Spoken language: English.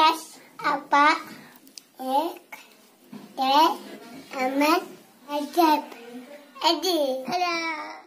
atas apa ek ek aman ajab Eddie. Hello.